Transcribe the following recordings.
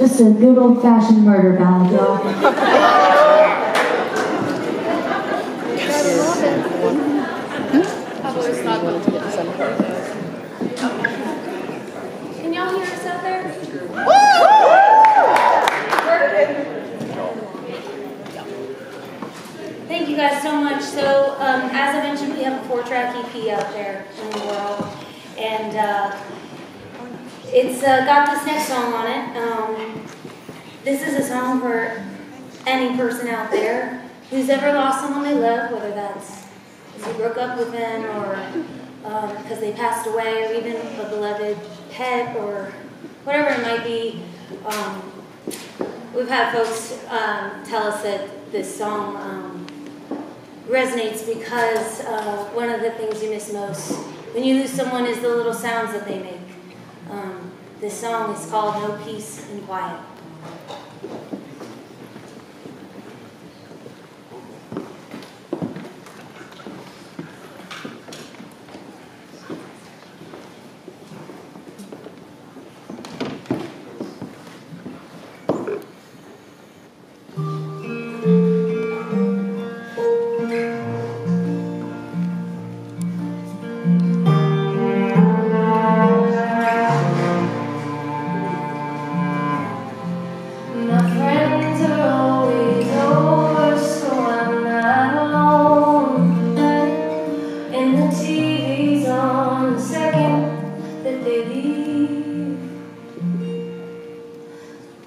Just a good old-fashioned murder ballad. Can y'all hear us out there? Thank you guys so much. So, um, as I mentioned, we have a four-track EP out there in the world, and uh, it's uh, got this next song on it. Um, this is a song for any person out there who's ever lost someone they love, whether that's because they broke up with them or because they passed away, or even a beloved pet or whatever it might be. Um, we've had folks um, tell us that this song um, resonates because uh, one of the things you miss most when you lose someone is the little sounds that they make. Um, this song is called No Peace in Quiet. Thank you.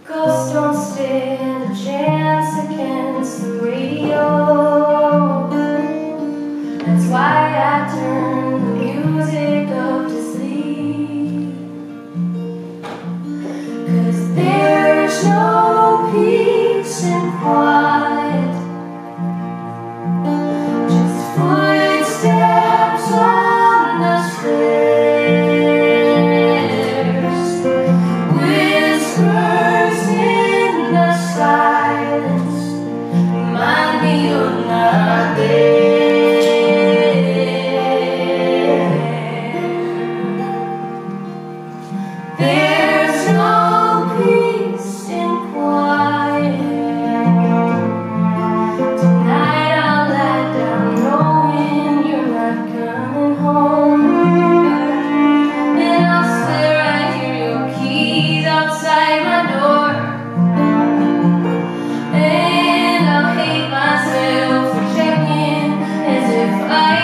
Ghosts don't stand a chance against the radio. Bye.